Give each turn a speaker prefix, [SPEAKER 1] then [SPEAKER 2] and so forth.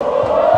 [SPEAKER 1] Oh!